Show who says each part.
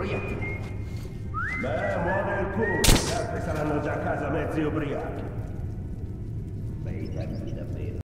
Speaker 1: proiettili.
Speaker 2: Beh, muove il culo, eh, gli altri saranno già a casa mezzi ubriachi.